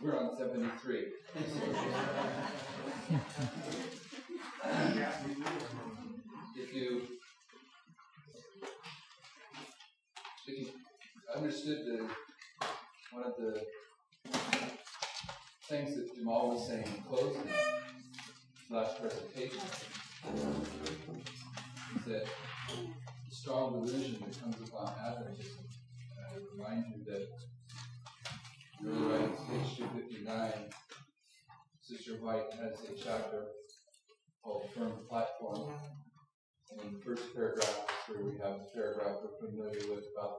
We're on 73. if you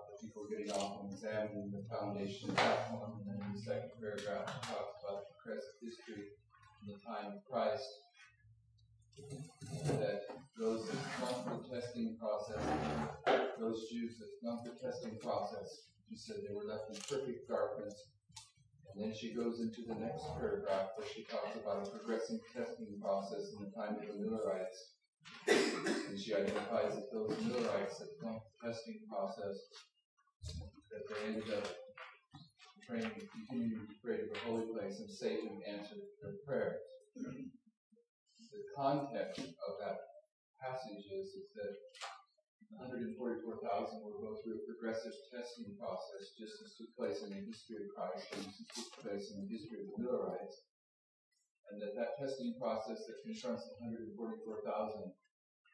the people getting off and examining the foundation platform. And then in the second paragraph talks about the present history in the time of Christ. That those that through the testing process, those Jews that through the testing process, she said they were left in perfect darkness and then she goes into the next paragraph where she talks about a progressive testing process in the time of the Millerites. And she identifies that those Millerites that come the testing process, that they ended up praying, continuing to pray to the holy place, and Satan answered their prayers. The context of that passage is, is that 144,000 will go through a progressive testing process, just as took place in the history of Christ, and as took place in the history of the Millerites. And that that testing process that confronts the 144,000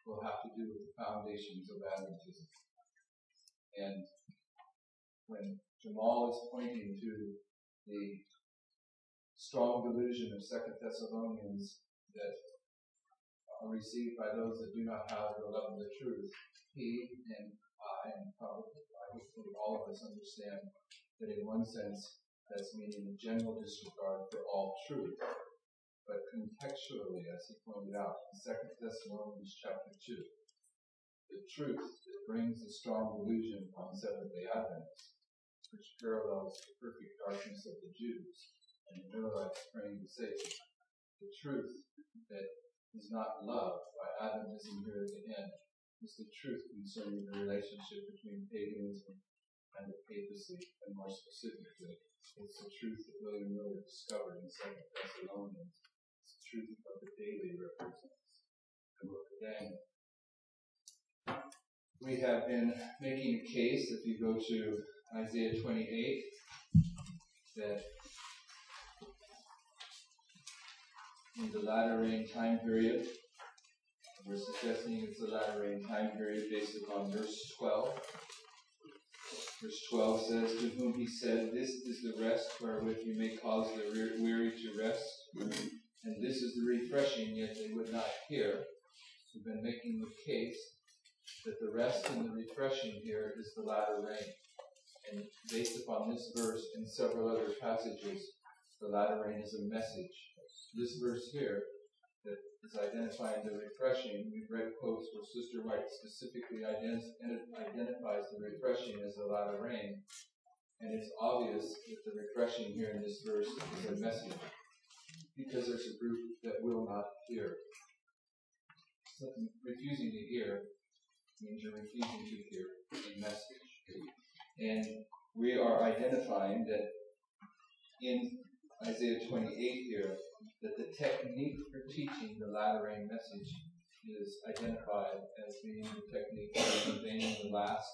will have to do with the foundations of Adventism. And when Jamal is pointing to the strong delusion of Second Thessalonians that are received by those that do not have the love of the truth. He and I, and probably hopefully all of us understand that in one sense that's meaning a general disregard for all truth. But contextually, as he pointed out Second Thessalonians chapter 2, the truth that brings a strong delusion upon Seventh-day Adventists, which parallels the perfect darkness of the Jews and the Millerites praying to Satan, the truth that is not love by Adventism here at the end. is the truth concerning the relationship between paganism and the papacy, and more specifically, it's the truth that William Miller discovered in Second Thessalonians. It's the truth of the daily represents. And again. We have been making a case, if you go to Isaiah 28, that in the latter rain time period. We're suggesting it's the latter rain time period based upon verse 12. Verse 12 says, To whom he said, This is the rest wherewith you may cause the weary to rest. And this is the refreshing, yet they would not hear. We've been making the case that the rest and the refreshing here is the latter rain. And based upon this verse and several other passages, the latter rain is a message. This verse here that is identifying the refreshing, we've read quotes where Sister White specifically identifies the refreshing as the latter rain. And it's obvious that the refreshing here in this verse is a message because there's a group that will not hear. Refusing to hear means you're refusing to hear a message. And we are identifying that in Isaiah 28 here that the technique for teaching the latter rain message is identified as being the technique for conveying the last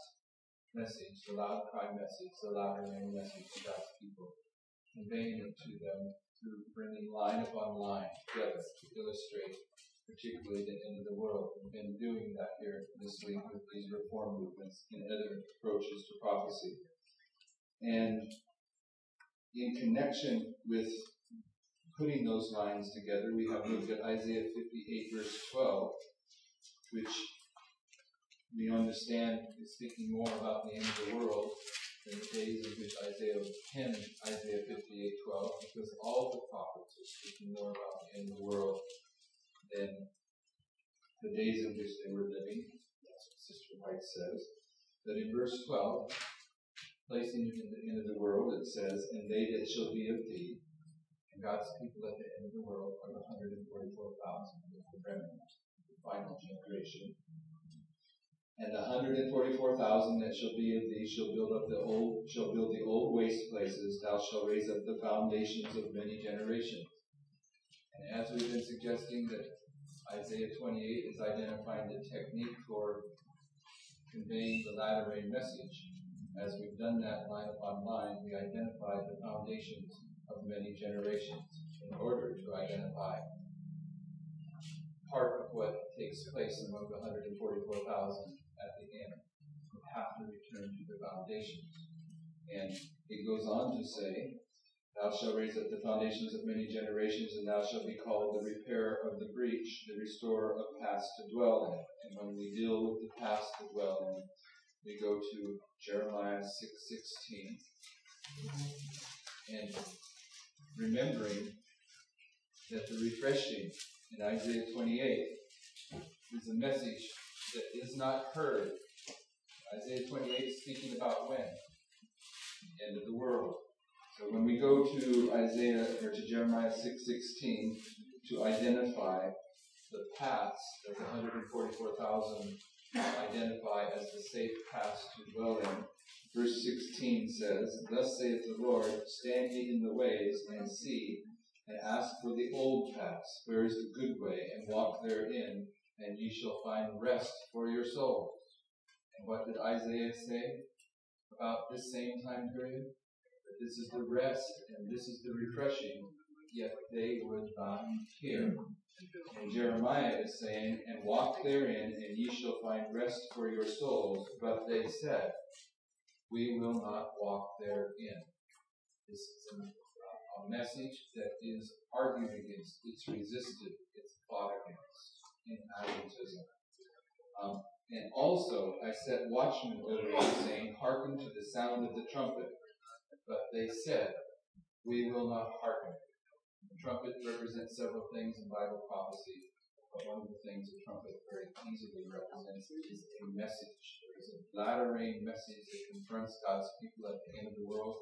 message, the loud cry message, the latter rain message to God's people, conveying it to them through bringing line upon line together to illustrate particularly the end of the world. We've been doing that here this week with these reform movements and other approaches to prophecy. And in connection with putting those lines together, we have looked at Isaiah 58 verse 12, which we understand is speaking more about the end of the world than the days in which Isaiah penned Isaiah 58 12, because all the prophets are speaking more about the end of the world than the days in which they were living. That's what Sister White says. But in verse 12, placing it in the end of the world, it says, And they that shall be of thee, and God's people at the end of the world are the 144,000 the remnant, the final generation. And the 144,000 that shall be of thee shall build up the old shall build the old waste places. Thou shalt raise up the foundations of many generations. And as we've been suggesting that Isaiah 28 is identifying the technique for conveying the latter rain message. As we've done that line upon line, we identified the foundations of many generations in order to identify part of what takes place among the 144,000 at the end. We have to return to the foundations. And it goes on to say, Thou shalt raise up the foundations of many generations, and thou shalt be called the repairer of the breach, the restorer of past to dwell in. And when we deal with the past to dwell in, we go to Jeremiah 6.16. And remembering that the refreshing in Isaiah 28 is a message that is not heard. Isaiah 28 is speaking about when? End of the world. When we go to Isaiah or to Jeremiah 6:16 to identify the paths that the 144,000 identify as the safe paths to dwell in, verse 16 says, Thus saith the Lord, stand ye in the ways and see, and ask for the old paths, where is the good way, and walk therein, and ye shall find rest for your souls. And what did Isaiah say about this same time period? This is the rest and this is the refreshing, yet they would not hear. And Jeremiah is saying, And walk therein, and ye shall find rest for your souls. But they said, We will not walk therein. This is a message that is argued against, it's resisted, it's fought against in Adventism. Um, and also, I set watchmen over saying, Hearken to the sound of the trumpet. But they said, We will not hearken. The trumpet represents several things in Bible prophecy, but one of the things the trumpet very easily represents is a message. It's a latter rain message that confronts God's people at the end of the world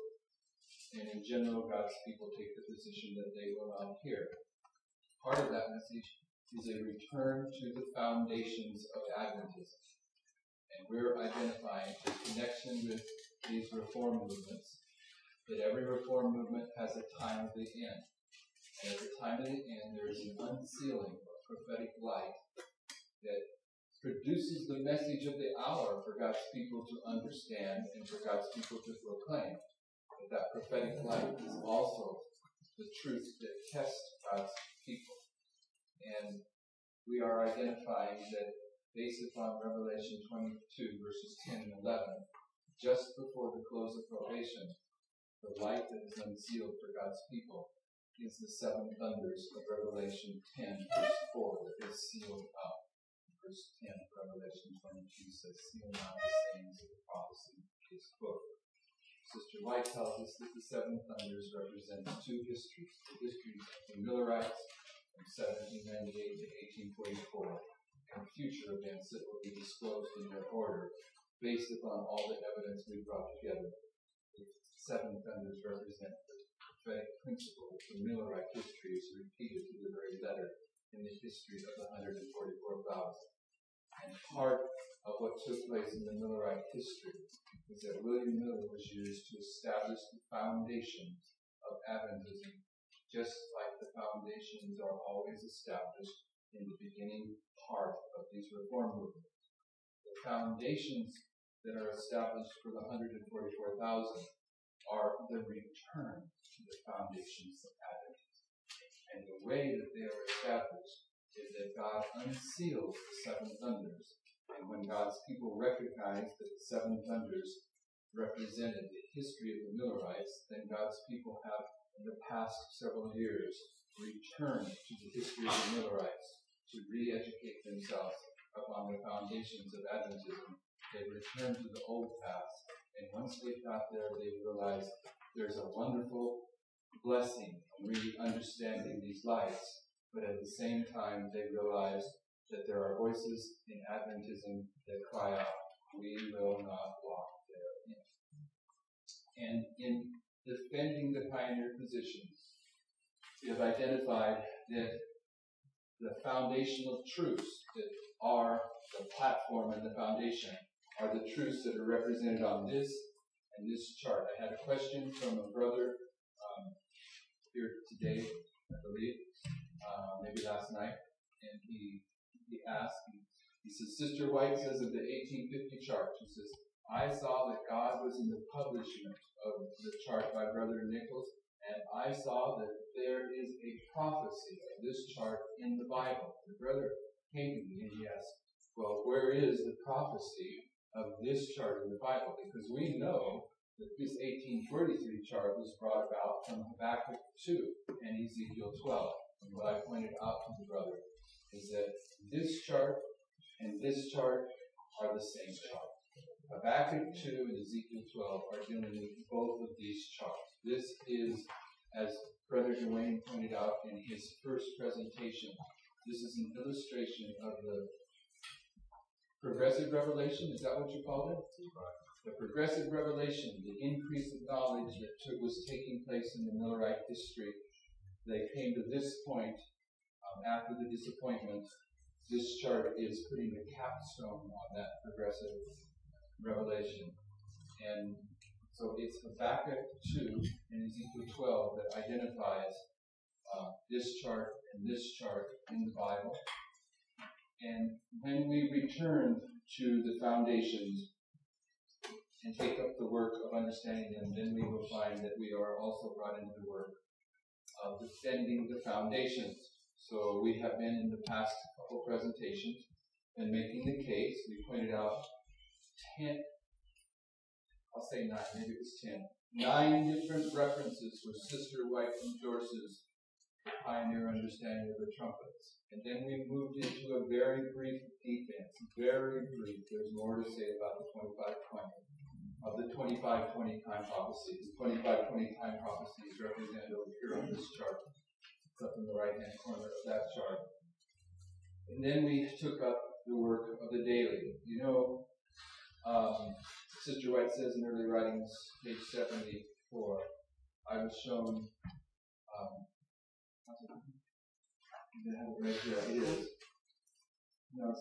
and in general, God's people take the position that they will not hear. Part of that message is a return to the foundations of Adventism. And we're identifying the connection with these reform movements, that every reform movement has a time of the end. And at the time of the end, there is an unsealing of prophetic light that produces the message of the hour for God's people to understand and for God's people to proclaim But that prophetic light is also the truth that tests God's people. And we are identifying that based upon Revelation 22 verses 10 and 11, just before the close of probation, the light that is unsealed for God's people is the seven thunders of Revelation 10 verse 4 that is sealed up. Verse 10 of Revelation 22 says, Seal not the sayings of the prophecy of this book. Sister White tells us that the seven thunders represent two histories. The histories of the Millerites from 1798 to 1844 and future events that will be disclosed in their order based upon all the evidence we brought together. Seven thunders represent the prophetic principle of the Millerite history is repeated to the very letter in the history of the 144,000. And part of what took place in the Millerite history is that William Miller was used to establish the foundations of Adventism, just like the foundations are always established in the beginning part of these reform movements. The foundations that are established for the 144,000 are the return to the foundations of Adventism. And the way that they are established is that God unseals the seven thunders. And when God's people recognize that the seven thunders represented the history of the Millerites, then God's people have, in the past several years, returned to the history of the Millerites to re-educate themselves upon the foundations of Adventism. They returned to the old paths, and once they got there, they realized there's a wonderful blessing in really understanding these lights but at the same time they realize that there are voices in Adventism that cry out, we will not walk therein. And in defending the pioneer positions, we have identified that the foundational truths that are the platform and the foundation are the truths that are represented on this and this chart. I had a question from a brother um, here today, I believe, uh, maybe last night, and he he asked, he, says, Sister White says of the 1850 chart, she says, I saw that God was in the publishment of the chart by Brother Nichols, and I saw that there is a prophecy of this chart in the Bible. The brother came to me and he asked, Well, where is the prophecy of this chart in the Bible? Because we know that this 1843 chart was brought about from Habakkuk 2 and Ezekiel 12. And what I pointed out to the brother is that this chart and this chart are the same chart. Habakkuk 2 and Ezekiel 12 are dealing with both of these charts. This is, as Brother Dwayne pointed out in his first presentation, this is an illustration of the progressive revelation. Is that what you called it? The progressive revelation, the increase of knowledge that took, was taking place in the Millerite history. They came to this point um, after the disappointment. This chart is putting the capstone on that progressive revelation. And so it's Habakkuk 2 and Ezekiel 12 that identifies uh, this chart and this chart in the Bible. And when we return to the foundations and take up the work of understanding them, then we will find that we are also brought into the work of defending the foundations. So we have been in the past couple presentations and making the case. We pointed out ten, I'll say nine, maybe it was ten, nine different references for Sister White from Joyce's pioneer understanding of the trumpets. And then we moved into a very brief defense, very brief. There's more to say about the 2520 of the 2520 time prophecies. The 2520 time prophecies represented over here on this chart. It's up in the right hand corner of that chart. And then we took up the work of the daily. You know, um, Sister White says in early writings, page 74, I was shown, um, No,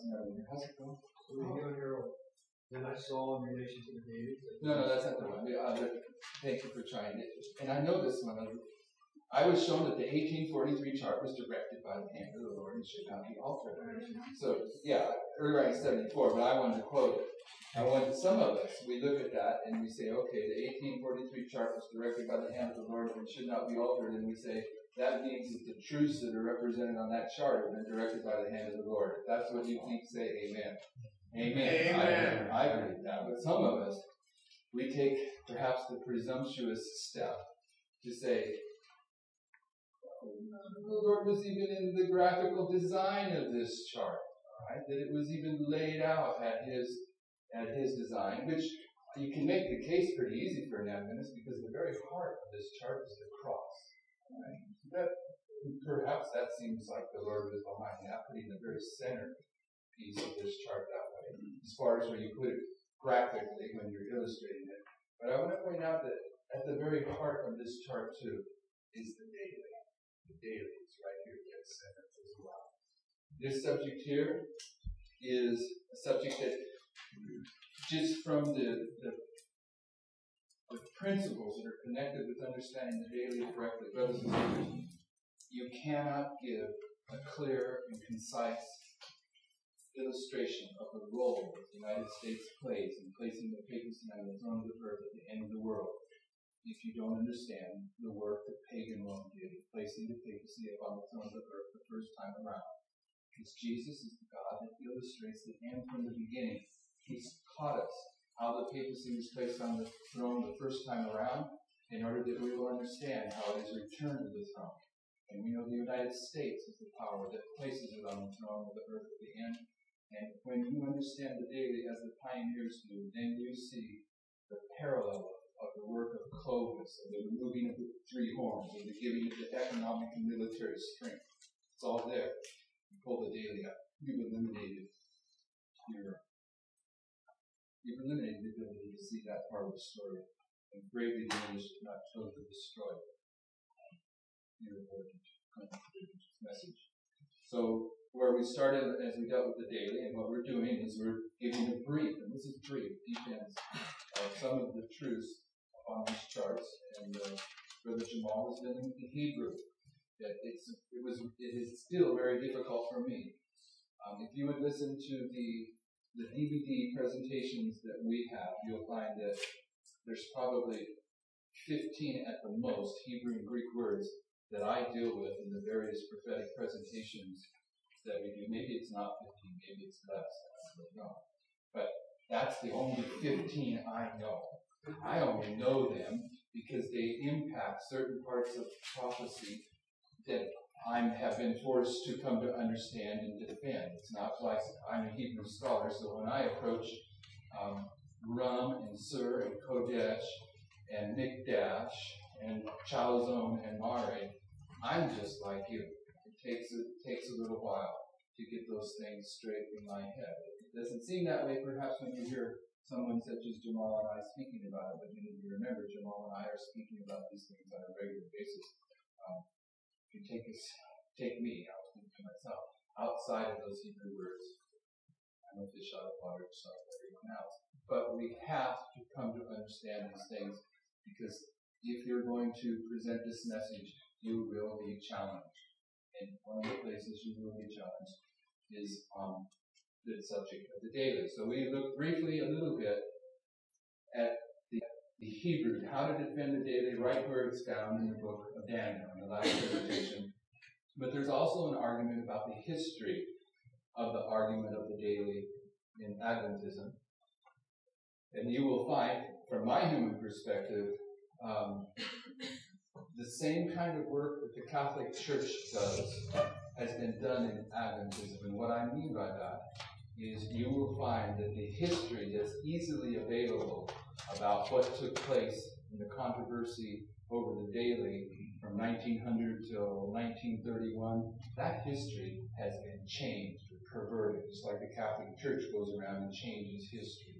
then I saw in relation to the. No, no, that's not the one. Thank you for trying it. And I know this one. I was shown that the 1843 chart was directed by the hand of the Lord and should not be altered. So, yeah, early writing 74, but I wanted to quote it. I want some of us, we look at that and we say, okay, the 1843 chart was directed by the hand of the Lord and should not be altered. And we say, that means that the truths that are represented on that chart have been directed by the hand of the Lord. If that's what you think, say amen. Amen. Amen. I, I believe that. But some of us, we take perhaps the presumptuous step to say, the Lord was even in the graphical design of this chart, right? That it was even laid out at his at his design, which you can make the case pretty easy for an Adventist because the very heart of this chart is the cross. Right? That perhaps that seems like the Lord was behind that, putting the very center piece of this chart that way, as far as where you put it graphically when you're illustrating it. But I want to point out that at the very heart of this chart too is the daily. The daily is right here dead center as well. This subject here is a subject that just from the, the the principles that are connected with understanding the daily correctly, and sisters, you cannot give a clear and concise illustration of the role that the United States plays in placing the papacy on the throne of the earth at the end of the world if you don't understand the work that pagan Rome did in placing the papacy upon the throne of the earth the first time around. Because Jesus is the God that illustrates the end from the beginning. He's taught us how the papacy was placed on the throne the first time around in order that we will understand how it is returned to the throne. And we know the United States is the power that places it on the throne of the earth at the end. And when you understand the daily as the pioneers do, then you see the parallel of the work of Clovis, of the removing of the three horns, of the giving of the economic and military strength. It's all there. You pull the daily up. You've eliminated your You've eliminated the ability to see that part of the story and greatly diminished, if not totally destroyed, your message. So where we started as we dealt with the daily, and what we're doing is we're giving a brief, and this is brief, depends of some of the truths on these charts, and uh, Brother Jamal was dealing with the Hebrew. That it's it was it is still very difficult for me. Um, if you would listen to the the DVD presentations that we have, you'll find that there's probably 15 at the most Hebrew and Greek words that I deal with in the various prophetic presentations that we do. Maybe it's not 15, maybe it's less. I don't know. But that's the only 15 I know. I only know them because they impact certain parts of prophecy that I have been forced to come to understand and defend. It's not like I'm a Hebrew scholar, so when I approach um, Rum and Sur and Kodesh and Mikdash and Chazon and Mare, I'm just like you. It takes a, takes a little while to get those things straight in my head. It doesn't seem that way perhaps when you hear someone such as Jamal and I speaking about it, but you need to remember Jamal and I are speaking about these things on a regular basis. Um, if you take us, take me, I'll speak to myself, outside of those Hebrew words, I'm a fish out of water, just like everyone else. But we have to come to understand these things because if you're going to present this message, you will be challenged. And one of the places you will be challenged is um, the subject of the daily. So we look briefly a little bit at the, the Hebrew, how to defend the daily, right where it's found in the book of Daniel, But there's also an argument about the history of the argument of the daily in Adventism. And you will find, from my human perspective, um, the same kind of work that the Catholic Church does has been done in Adventism. And what I mean by that is you will find that the history that's easily available about what took place in the controversy over the daily from 1900 till 1931, that history has been changed or perverted, just like the Catholic Church goes around and changes history.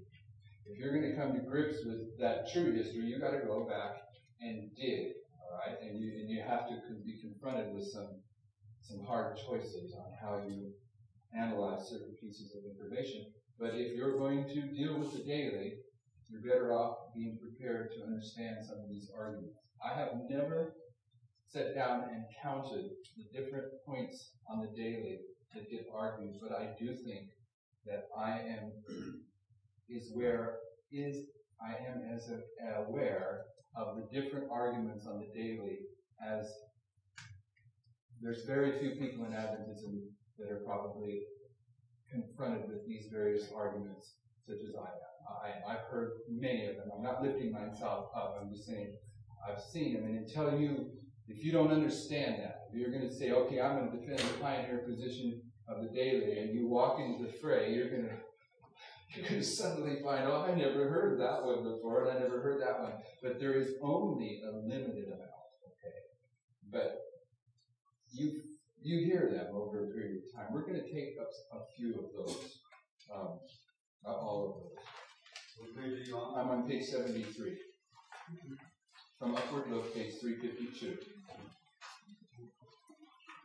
If you're going to come to grips with that true history, you've got to go back and dig, all right? And you and you have to be confronted with some some hard choices on how you analyze certain pieces of information. But if you're going to deal with the daily, you're better off being prepared to understand some of these arguments. I have never sat down and counted the different points on the daily that get argued, but I do think that I am is where is I am as aware of the different arguments on the daily as there's very few people in Adventism that are probably confronted with these various arguments, such as I am. I, I've heard many of them. I'm not lifting myself up. I'm just saying I've seen them. And until you, if you don't understand that, if you're going to say, okay, I'm going to defend the pioneer position of the daily, and you walk into the fray, you're going to you're going to suddenly find, oh, I never heard that one before, and I never heard that one. But there is only a limited amount, okay? But you you hear them over a period of time. We're going to take up a few of those, um, not all of those. What page are you on? I'm on page 73. From Upward Look, page 352.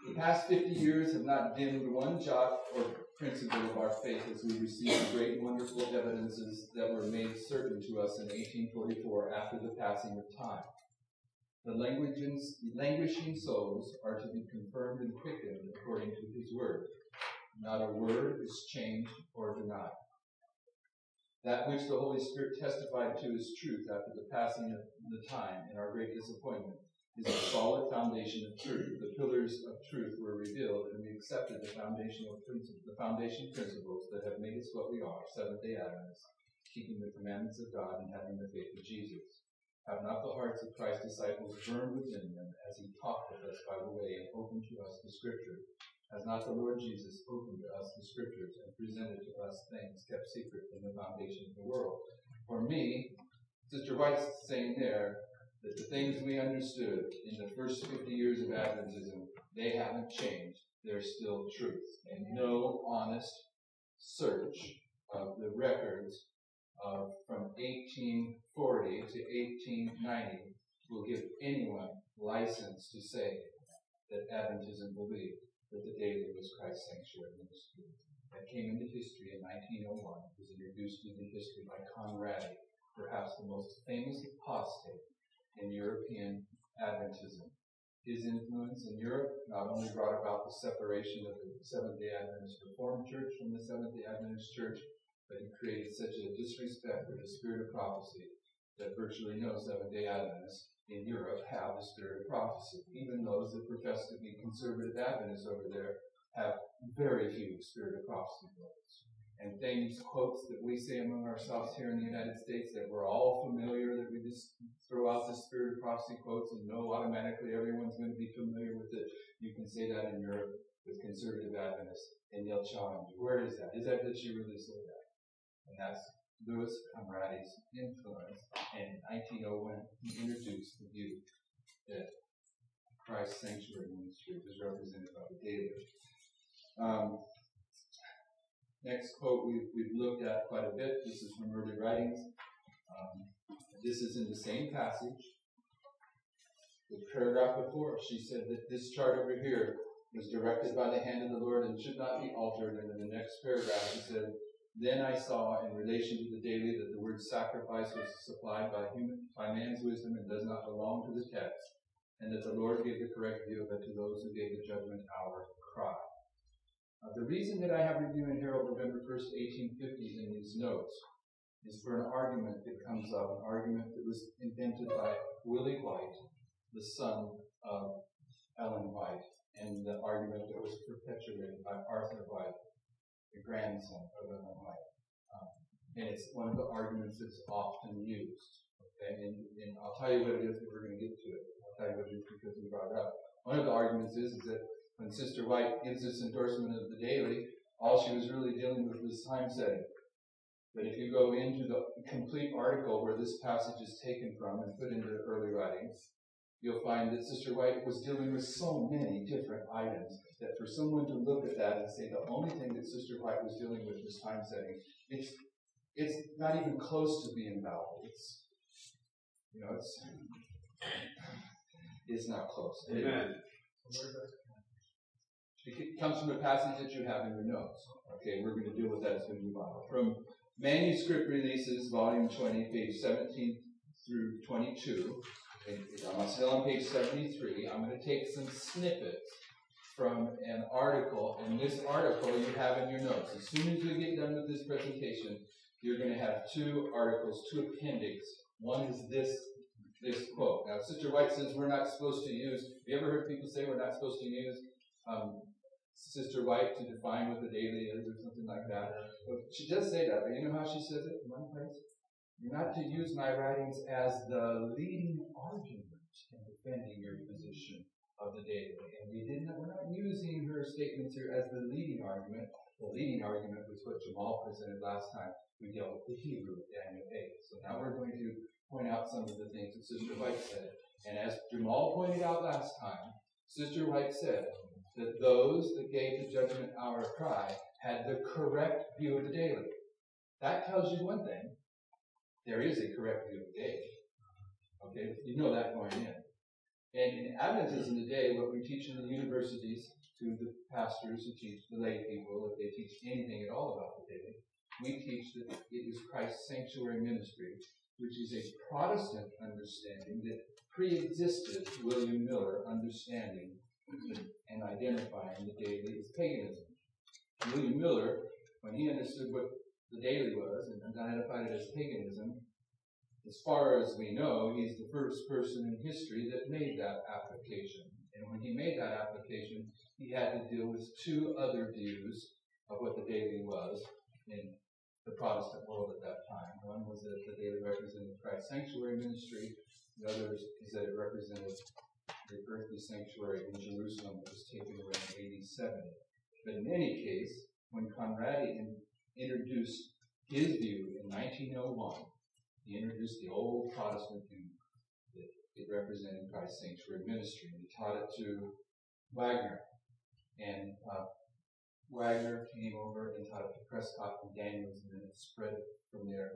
The past 50 years have not dimmed one jot or principle of our faith as we receive the great and wonderful evidences that were made certain to us in 1844 after the passing of time. The languishing souls are to be confirmed and quickened according to his word. Not a word is changed or denied. That which the Holy Spirit testified to is truth after the passing of the time and our great disappointment is a solid foundation of truth. The pillars of truth were revealed, and we accepted the foundational principles, the foundation principles that have made us what we are, Seventh Day Adventists, keeping the commandments of God and having the faith of Jesus. Have not the hearts of Christ's disciples burned within them as he talked with us by the way and opened to us the Scripture? Has not the Lord Jesus opened to us the Scriptures and presented to us things kept secret from the foundation of the world? For me, Sister White's saying there that the things we understood in the first 50 years of Adventism, they haven't changed. They're still truth. And no honest search of the records uh, from 1840 to 1890 will give anyone license to say that Adventism believed that the day daily was Christ's sanctuary ministry. That came into history in 1901. It was introduced into history by Conradi, perhaps the most famous apostate in European Adventism. His influence in Europe not only brought about the separation of the Seventh-day Adventist Reformed Church from the Seventh-day Adventist Church, but he created such a disrespect for the spirit of prophecy that virtually no Seventh-day Adventists in Europe have the spirit of prophecy. Even those that profess to be conservative Adventists over there have very few spirit of prophecy quotes. And things, quotes that we say among ourselves here in the United States that we're all familiar, that we just throw out the spirit of prophecy quotes and know automatically everyone's going to be familiar with it. You can say that in Europe with conservative Adventists and they'll challenge you. Where is that? Is that that you really say that? And that's Louis Conradi's influence. And in 1901, he introduced the view that Christ's sanctuary ministry was represented by the daily. Um, next quote we've, we've looked at quite a bit. This is from early writings. Um, this is in the same passage. The paragraph before, she said that this chart over here was directed by the hand of the Lord and should not be altered. And in the next paragraph, she said, then I saw in relation to the daily that the word sacrifice was supplied by human, by man's wisdom and does not belong to the text, and that the Lord gave the correct view of it to those who gave the judgment hour cry. Uh, the reason that I have Review and Herald November 1st, 1850 in these notes is for an argument that comes up, an argument that was invented by Willie White, the son of Ellen White, and the argument that was perpetuated by Arthur White, the grandson of Ellen White. Um, and it's one of the arguments that's often used. Okay, and, and I'll tell you what it is that we're going to get to it. I'll tell you what it is because we brought it up. One of the arguments is, is that when Sister White gives this endorsement of the daily, all she was really dealing with was time setting. But if you go into the complete article where this passage is taken from and put into the early writings, you'll find that Sister White was dealing with so many different items that for someone to look at that and say the only thing that Sister White was dealing with was time setting, it's it's not even close to being valid. It's you know, it's it's not close. Amen. It comes from a passage that you have in your notes. Okay, we're going to deal with that as we move on. From Manuscript Releases, Volume 20, page 17 through 22. I'm still on page 73. I'm going to take some snippets from an article, and this article you have in your notes. As soon as we get done with this presentation, you're going to have two articles, two appendix. One is this this quote. Now, Sister White says we're not supposed to use. Have you ever heard people say we're not supposed to use um, Sister White to define what the daily is or something like that? But she does say that. But you know how she says it one place? Not to use my writings as the leading argument in defending your position of the daily. And we didn't, we're not using her statements here as the leading argument. The leading argument was what Jamal presented last time. We dealt with the Hebrew of Daniel 8. So now we're going to point out some of the things that Sister White said. And as Jamal pointed out last time, Sister White said that those that gave the judgment hour cry had the correct view of the daily. That tells you one thing. There is a correct view of the day. Okay, you know that going in. And in Adventism today, what we teach in the universities to the pastors who teach the lay people, if they teach anything at all about the day, we teach that it is Christ's sanctuary ministry, which is a Protestant understanding that pre-existed William Miller understanding and identifying the daily as paganism. William Miller, when he understood what the daily was and identified it as paganism, as far as we know, he's the first person in history that made that application. And when he made that application, he had to deal with two other views of what the daily was in the Protestant world at that time. One was that the daily represented Christ's sanctuary ministry. The other is that it represented the earthly sanctuary in Jerusalem that was taken around AD 70. But in any case, when Conradi in, introduced his view in 1901, he introduced the old Protestant view that it represented Christ's sanctuary ministry. He taught it to Waggoner. And uh, Waggoner came over and taught it to Prescott and Daniells, and then it spread from there.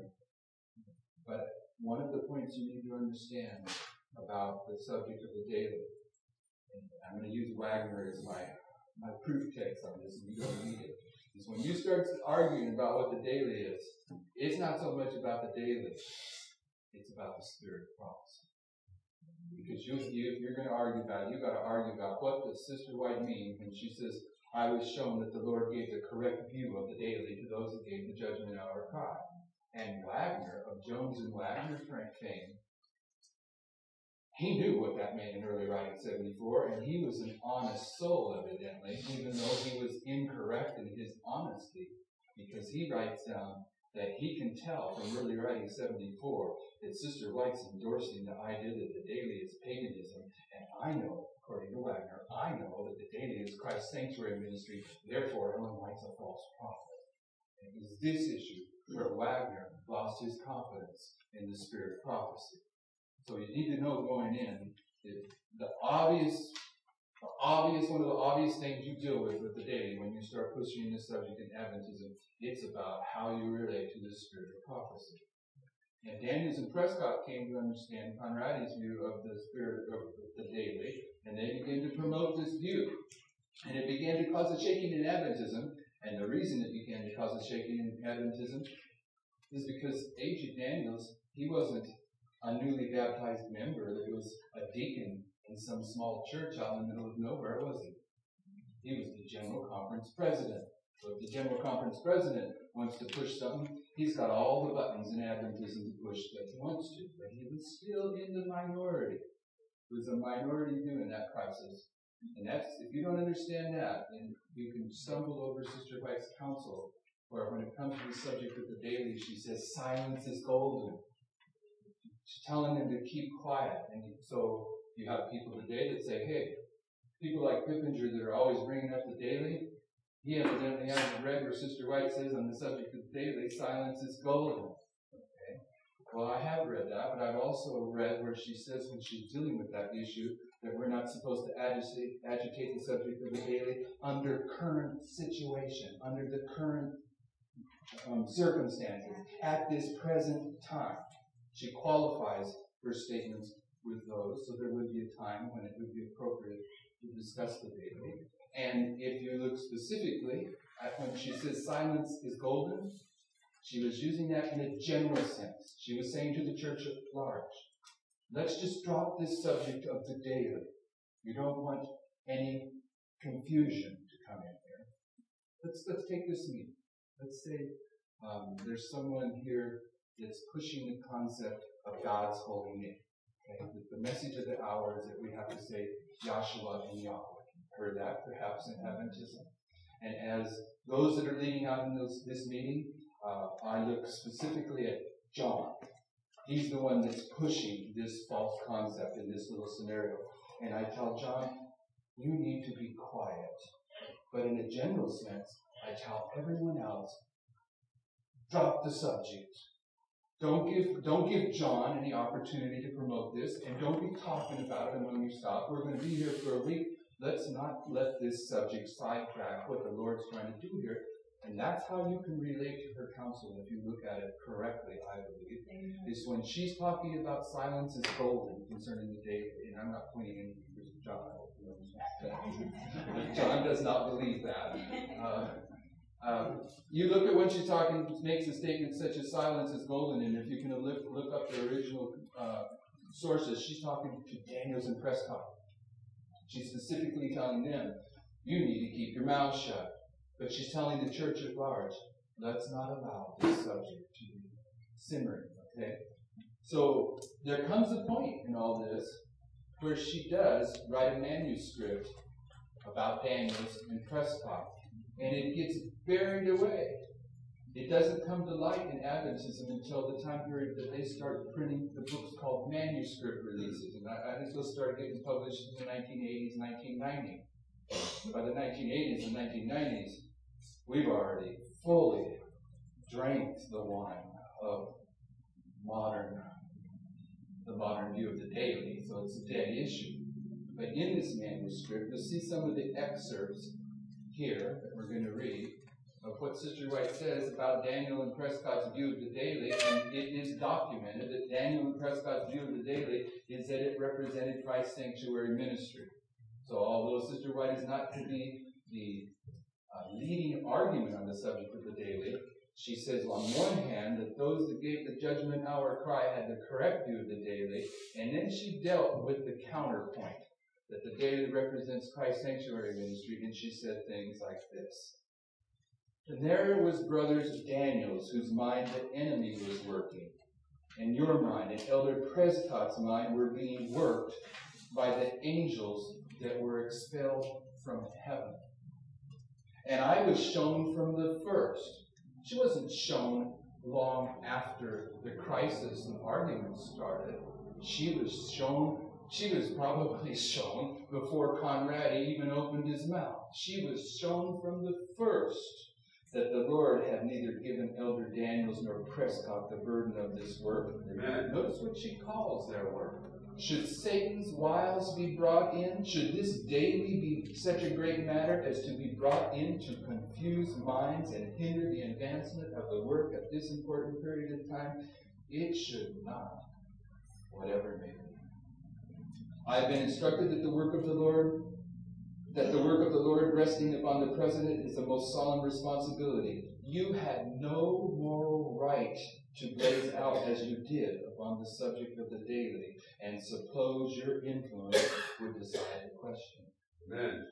But one of the points you need to understand about the subject of the daily, and I'm going to use Waggoner as my my proof text on this, and you don't need it. Is when you start arguing about what the daily is, it's not so much about the daily, it's about the spirit of prophecy. Because you, you, you're going to argue about it, you've got to argue about what does Sister White mean when she says, I was shown that the Lord gave the correct view of the daily to those who gave the judgment hour cry. And Waggoner, of Jones and Waggoner fame, he knew what that meant in early writing 74, and he was an honest soul, evidently, even though he was incorrect in his honesty, because he writes down that he can tell from early writing 74 that Sister White's endorsing the idea that the daily is paganism, and I know, according to Waggoner, I know that the daily is Christ's sanctuary ministry, therefore Ellen White's a false prophet. It was this issue where Waggoner lost his confidence in the spirit of prophecy. So you need to know going in the obvious, the obvious, one of the obvious things you deal with with the daily when you start pushing this subject in Adventism, it's about how you relate to the spirit of prophecy. And Daniells and Prescott came to understand Conradi's view of the spirit of the daily, and they began to promote this view. And it began to cause a shaking in Adventism, and the reason it began to cause a shaking in Adventism is because A.G. Daniells, he wasn't a newly baptized member that was a deacon in some small church out in the middle of nowhere, was he? He was the general conference president. So if the general conference president wants to push something, he's got all the buttons in Adventism to push that he wants to. But he was still in the minority. It was a minority view in that crisis. And that's, if you don't understand that, then you can stumble over Sister White's counsel, where when it comes to the subject of the daily, she says, silence is golden. She's telling them to keep quiet. And so you have people today that say, hey, people like Pippenger that are always bringing up the daily, he evidently hasn't read where Sister White says on the subject of the daily, silence is golden. Okay. Well, I have read that, but I've also read where she says when she's dealing with that issue that we're not supposed to agitate, agitate the subject of the daily under current situation, under the current um, circumstances, at this present time. She qualifies her statements with those, so there would be a time when it would be appropriate to discuss the daily. And if you look specifically at when she says silence is golden, she was using that in a general sense. She was saying to the church at large, let's just drop this subject of the daily. We don't want any confusion to come in here. Let's, let's take this meeting. Let's say um, there's someone here it's pushing the concept of God's holy name. Okay? The message of the hour is that we have to say Yahshua and Yahweh. Heard that perhaps in Adventism. And as those that are leading out in this, this meeting, uh, I look specifically at John. He's the one that's pushing this false concept in this little scenario. And I tell John, you need to be quiet. But in a general sense, I tell everyone else, drop the subject. Don't give, don't give John any opportunity to promote this, and don't be talking about it when you stop. We're going to be here for a week. Let's not let this subject sidetrack what the Lord's trying to do here. And that's how you can relate to her counsel if you look at it correctly, I believe. Amen. Is when she's talking about silence is golden concerning the daily, and I'm not pointing any fingers at John. John does not believe that. Uh, um, you look at when she's talking, makes a statement such as silence is golden, and if you can look, look up the original uh, sources, she's talking to Daniells and Prescott. She's specifically telling them, you need to keep your mouth shut. But she's telling the church at large, let's not allow this subject to be simmering, okay? So there comes a point in all this where she does write a manuscript about Daniells and Prescott and it gets buried away. It doesn't come to light in Adventism until the time period that they start printing the books called manuscript releases. And I, I think those started getting published in the 1980s, 1990s. By the 1980s and 1990s, we've already fully drank the wine of modern, the modern view of the daily, so it's a dead issue. But in this manuscript, you'll see some of the excerpts here that we're going to read of what Sister White says about Daniel and Prescott's view of the daily, and it is documented that Daniel and Prescott's view of the daily is that it represented Christ's sanctuary ministry. So although Sister White is not to be the uh, leading argument on the subject of the daily. She says, on one hand, that those that gave the judgment hour cry had the correct view of the daily, and then she dealt with the counterpoint that the daily represents Christ's sanctuary ministry, and she said things like this. And there was brothers Daniells, whose mind the enemy was working, and your mind and Elder Prescott's mind were being worked by the angels that were expelled from heaven. And I was shown from the first. She wasn't shown long after the crisis and argument started. She was shown, she was probably shown before Conradi even opened his mouth. She was shown from the first that the Lord had neither given Elder Daniells nor Prescott the burden of this work. Amen. Notice what she calls their work. Should Satan's wiles be brought in? Should this daily be such a great matter as to be brought in to confuse minds and hinder the advancement of the work at this important period of time? It should not, whatever it may be. I have been instructed that the work of the Lord, that the work of the Lord resting upon the president is the most solemn responsibility. You had no moral right to blaze out as you did upon the subject of the daily and suppose your influence would decide the question. Amen.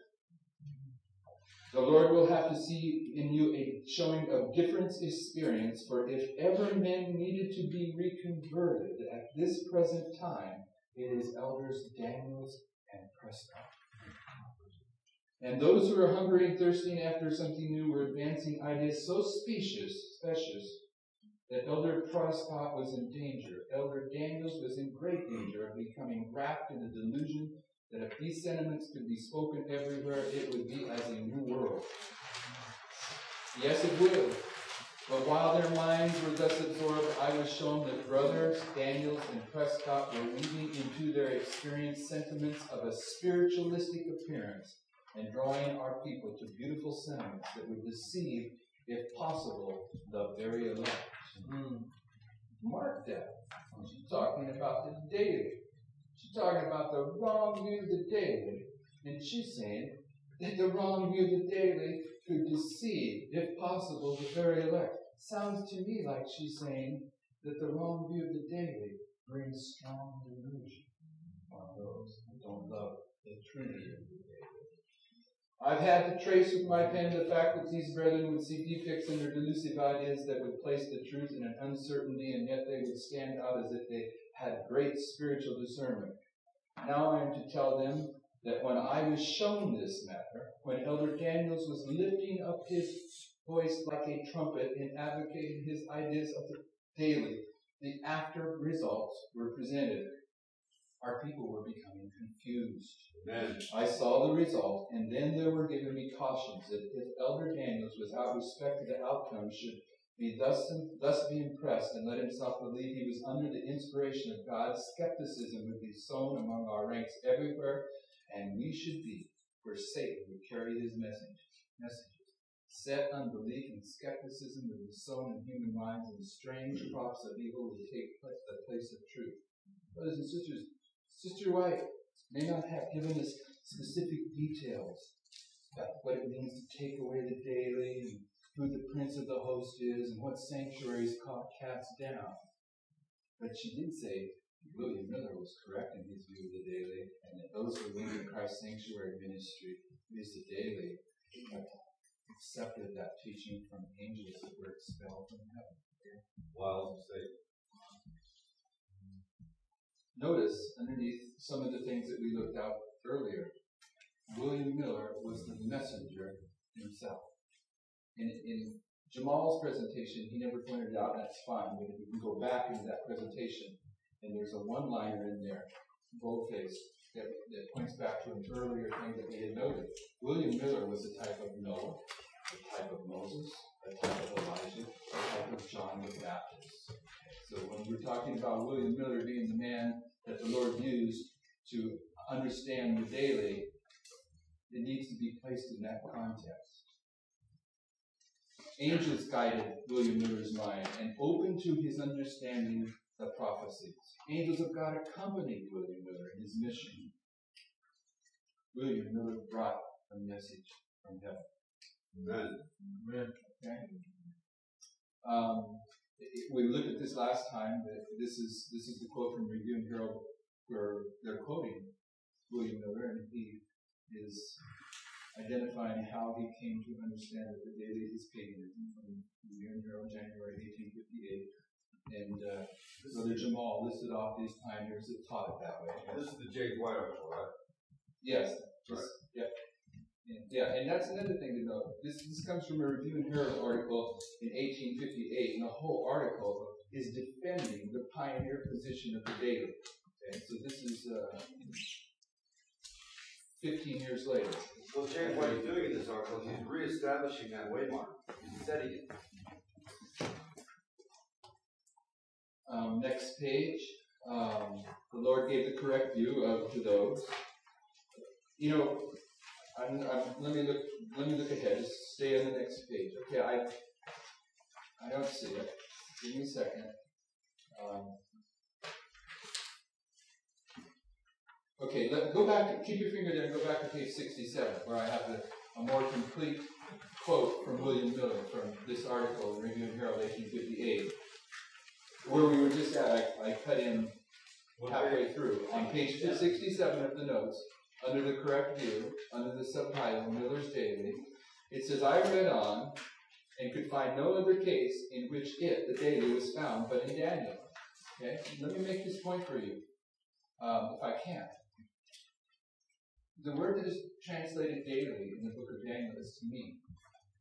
The Lord will have to see in you a showing of difference experience, for if ever men needed to be reconverted at this present time, it is elders Daniells and Prescott. And those who are hungry and thirsting after something new were advancing ideas so specious, specious, that Elder Prescott was in danger. Elder Daniells was in great danger of becoming wrapped in the delusion that if these sentiments could be spoken everywhere, it would be as a new world. Yes, it would. But while their minds were thus absorbed, I was shown that brothers Daniells and Prescott were weaving into their experience sentiments of a spiritualistic appearance and drawing our people to beautiful sentiments that would deceive, if possible, the very elect. Mm. Mark that. She's talking about the daily. She's talking about the wrong view of the daily. And she's saying that the wrong view of the daily could deceive, if possible, the very elect. Sounds to me like she's saying that the wrong view of the daily brings strong delusion on those who don't love the Trinity of the daily. I've had to trace with my pen the fact that these brethren would see defects in their delusive ideas that would place the truth in an uncertainty, and yet they would stand out as if they had great spiritual discernment. Now I am to tell them that when I was shown this matter, when Elder Daniells was lifting up his voice like a trumpet in advocating his ideas of the daily, the after results were presented. Our people were becoming confused. Amen. I saw the result, and then there were given me cautions that if Elder Daniells, without respect to the outcome, should be thus thus be impressed and let himself believe he was under the inspiration of God, skepticism would be sown among our ranks everywhere, and we should be where Satan would carry his message messages. Set unbelief and skepticism would be sown in human minds, and strange crops of evil would take the place of truth. Brothers and sisters, Sister White may not have given us specific details about what it means to take away the daily and who the prince of the host is and what sanctuaries caught cats down. But she did say William Miller was correct in his view of the daily, and that those who believe in Christ's sanctuary ministry is the daily accepted that teaching from angels that were expelled from heaven. To say. Notice underneath some of the things that we looked out earlier, William Miller was the messenger himself. In, in Jamal's presentation, he never pointed out, that's fine, you can go back into that presentation, and there's a one-liner in there, boldface, that, that points back to an earlier thing that we had noted. William Miller was the type of Noah, the type of Moses, the type of Elijah, the type of John the Baptist. So when we're talking about William Miller being the man that the Lord used to understand the daily, it needs to be placed in that context. Angels guided William Miller's mind and opened to his understanding the prophecies. Angels of God accompanied William Miller in his mission. William Miller brought a message from heaven. Amen. Amen. Okay? Um, we looked at this last time. That this is this is the quote from Review and Herald where they're quoting William Miller, and he is identifying how he came to understand that the daily is paganism from Review and Herald, January 1858. And uh, Brother Jamal listed off these pioneers that taught it that way. This is the James White article, right? Yes. Just, yeah. And, yeah, and that's another thing to note. This this comes from a Review and Herald article in 1858, and the whole article is defending the pioneer position of the daily. Okay, so this is uh, 15 years later. Well, James White is doing in this article, he's reestablishing that waymark. He's setting it. Um, next page. Um, the Lord gave the correct view of to those. You know, I'm, I'm, let me look. Let me look ahead. Just stay on the next page. Okay, I I don't see it. Give me a second. Um, okay, let, go back. Keep your finger there. Go back to page 67, where I have the, a more complete quote from William Miller from this article in Review and Herald, 1858. Where we were just at, I, I cut in halfway through. On page 67 of the notes, under the correct view, under the subtitle Miller's Daily, it says, I read on and could find no other case in which it, the daily, was found but in Daniel. Okay? Let me make this point for you, um, if I can. The word that is translated daily in the book of Daniel is tamid.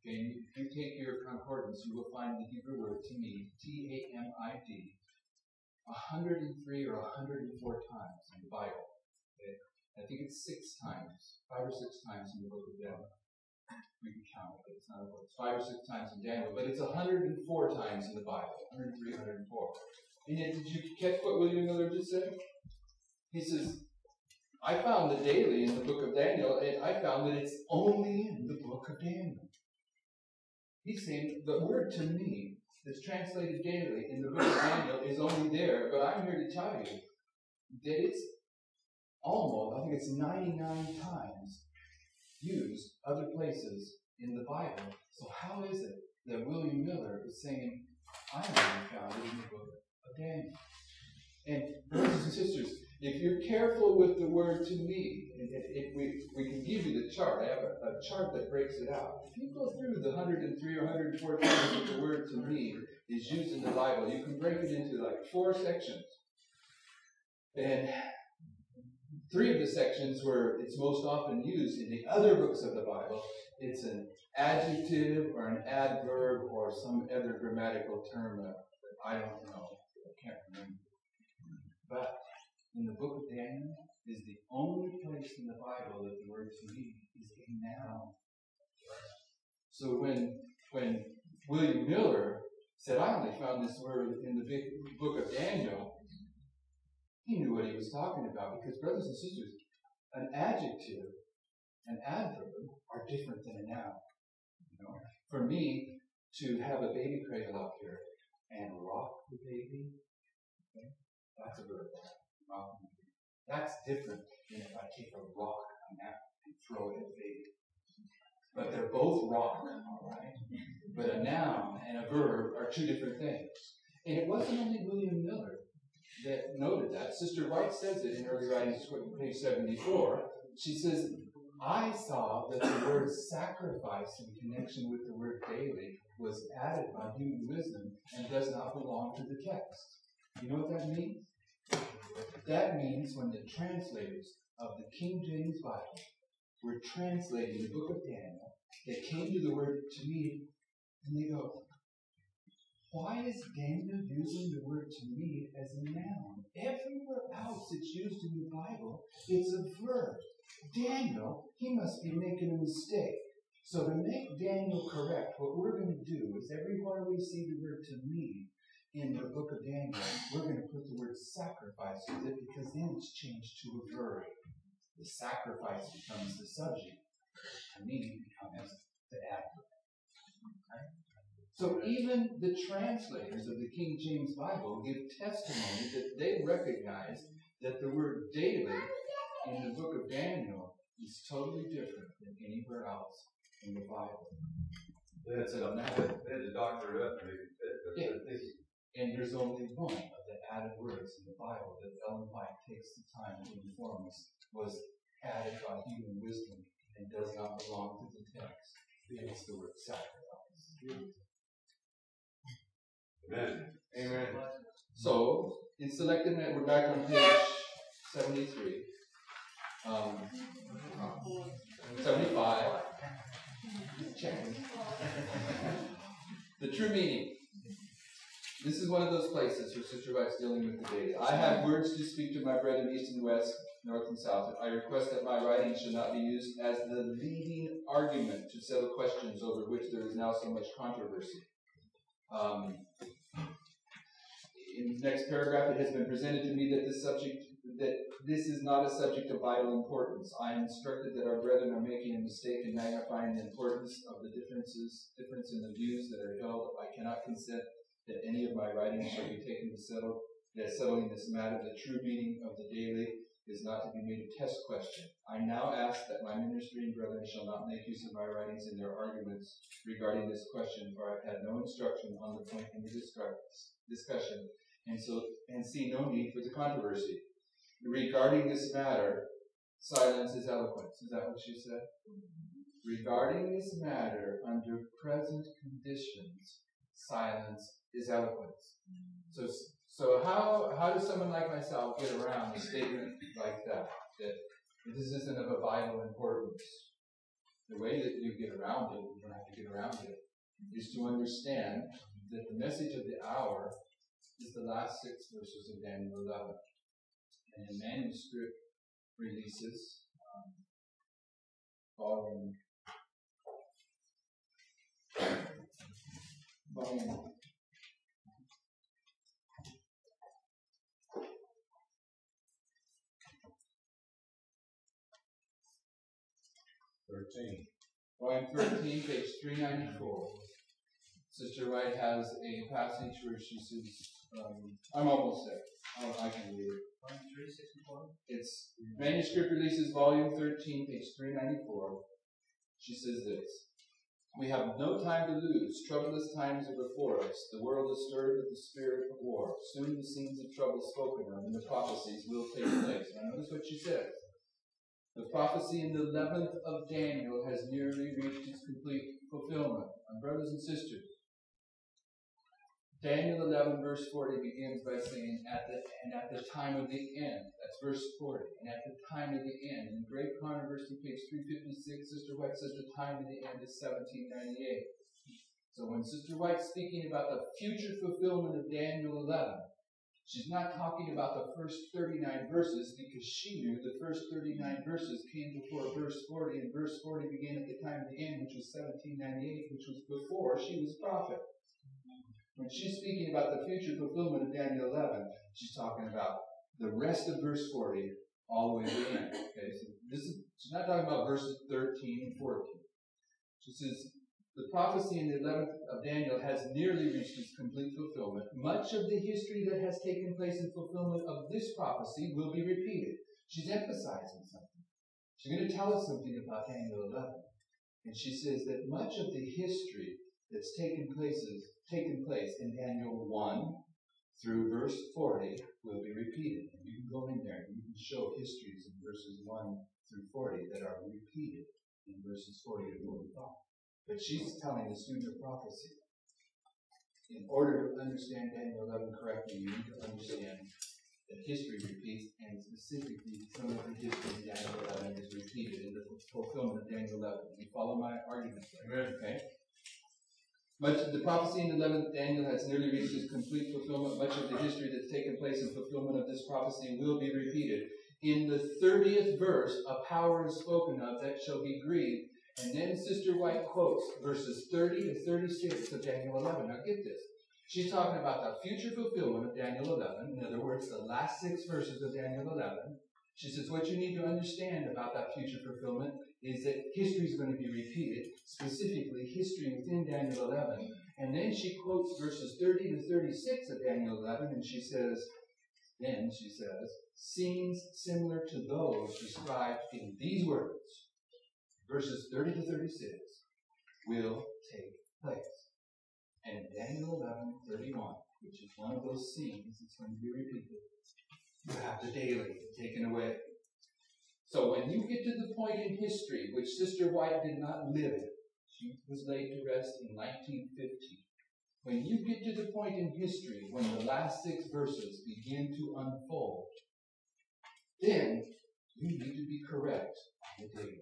Okay, if you take your concordance, you will find the Hebrew word tamid, T A M I D, 103 or 104 times in the Bible. Okay? I think it's six times, five or six times in the book of Daniel. We can count it, but it's not a book. It's five or six times in Daniel, but it's 104 times in the Bible. 103, 104. And yet, did you catch what William Miller just said? He says, I found the daily in the book of Daniel, and I found that it's only in the book of Daniel. He's saying the word tamid that's translated daily in the book of Daniel is only there, but I'm here to tell you that it's almost, I think it's 99 times used other places in the Bible. So how is it that William Miller is saying, I only found in the book of Daniel? And brothers and sisters, if you're careful with the word tamid, and if, if we, we can give you the chart, I have a, a chart that breaks it out. If you go through the 103 or 104 times that the word tamid is used in the Bible, you can break it into like four sections. And three of the sections where it's most often used in the other books of the Bible, it's an adjective or an adverb or some other grammatical term that I don't know. I can't remember. But in the book of Daniel is the only place in the Bible that the word tamid is a noun. So when when William Miller said, I only found this word in the big book of Daniel, he knew what he was talking about because, brothers and sisters, an adjective, an adverb are different than a noun. You know, for me to have a baby cradle up here and rock the baby, okay, that's a verb. Rock. That's different than if I take a rock and throw it at baby. But they're both rock, all right? But a noun and a verb are two different things. And it wasn't only William Miller that noted that. Sister White says it in early writings, page 74. She says, I saw that the word sacrifice in connection with the word daily was added by human wisdom and does not belong to the text. You know what that means? That means when the translators of the King James Bible were translating the book of Daniel, they came to the word to me and they go, why is Daniel using the word tamid as a noun? Everywhere else it's used in the Bible, it's a verb. Daniel, he must be making a mistake. So to make Daniel correct, what we're going to do is everywhere we see the word to me in the book of Daniel, we're going to put the word sacrifice with it because then it's changed to a verb. The sacrifice becomes the subject. Tamid becomes the adverb. Okay? So even the translators of the King James Bible give testimony that they recognize that the word daily in the book of Daniel is totally different than anywhere else in the Bible. That's to, a matter. they had to doctor up to make it fit, but Yeah. And there's only one of the added words in the Bible that Ellen White takes the time to inform us was added by human wisdom and does not belong to the text. It's the word sacrifice. Amen. Amen. So, in selected, ma- we're back on page seventy-three. Um, seventy-five. Checking. The true meaning. This is one of those places where Sister White's dealing with the data. I have words to speak to my brethren east and west, north and south. I request that my writing should not be used as the leading argument to settle questions over which there is now so much controversy. Um, in the next paragraph, it has been presented to me that this subject, that this is not a subject of vital importance. I am instructed that our brethren are making a mistake in magnifying the importance of the differences, difference in the views that are held. I cannot consent that any of my writings shall be taken to settle, that settling this matter, the true meaning of the daily is not to be made a test question. I now ask that my ministering brethren shall not make use of my writings in their arguments regarding this question, for I have had no instruction on the point in the discussion, and so, and see no need for the controversy. Regarding this matter, silence is eloquence. Is that what she said? Regarding this matter, under present conditions, silence is eloquence. So, so how, how does someone like myself get around a statement like that? That this isn't of a vital importance. The way that you get around it, you don't have to get around it, is to understand that the message of the hour is the last six verses of Daniel 11. And in manuscript releases, um, volume, volume Thirteen. Volume 13, page 394. Sister White has a passage where she says, um, I'm almost there. I, I can read it. Three, sixty-four? It's Manuscript Releases, Volume 13, page 394. She says this We have no time to lose. Troublous times are before us. The world is stirred with the spirit of war. Soon the scenes of trouble spoken of and the prophecies will take place. Now, notice what she says. The prophecy in the 11th of Daniel has nearly reached its complete fulfillment. And brothers and sisters, Daniel 11 verse 40 begins by saying, at the, and at the time of the end. That's verse 40. And at the time of the end. In Great Controversy, page 356, Sister White says the time of the end is 1798. So when Sister White's speaking about the future fulfillment of Daniel 11, she's not talking about the first 39 verses because she knew the first 39 verses came before verse 40, and verse 40 began at the time of the end, which was 1798, which was before she was prophet. When she's speaking about the future fulfillment of Daniel 11, she's talking about the rest of verse 40 all the way to the end. Okay, so this is she's not talking about verses 13 and 14. She says the prophecy in the 11th of Daniel has nearly reached its complete fulfillment. Much of the history that has taken place in fulfillment of this prophecy will be repeated. She's emphasizing something. She's going to tell us something about Daniel 11. And she says that much of the history that's taken places taken place in Daniel 1 through verse 40 will be repeated. And you can go in there and you can show histories in verses 1 through 40 that are repeated in verses 40 to 45. But she's telling the student of prophecy. In order to understand Daniel 11 correctly, you need to understand that history repeats, and specifically some of the history in Daniel 11 is repeated in the fulfillment of Daniel 11. You follow my argument there? Okay? Much of the prophecy in the 11th Daniel has nearly reached its complete fulfillment. Much of the history that's taken place in fulfillment of this prophecy will be repeated. In the 30th verse, a power is spoken of that shall be grieved. And then Sister White quotes verses 30 to 36 of Daniel 11. Now get this. She's talking about the future fulfillment of Daniel 11. In other words, the last six verses of Daniel 11. She says, what you need to understand about that future fulfillment is that history is going to be repeated, specifically history within Daniel 11. And then she quotes verses 30 to 36 of Daniel 11, and she says, then she says, scenes similar to those described in these words, verses 30 to 36, will take place. And Daniel 11, 31, which is one of those scenes that's going to be repeated, you have the daily taken away. So when you get to the point in history which Sister White did not live she was laid to rest in 1950. When you get to the point in history when the last six verses begin to unfold, then you need to be correct on the daily.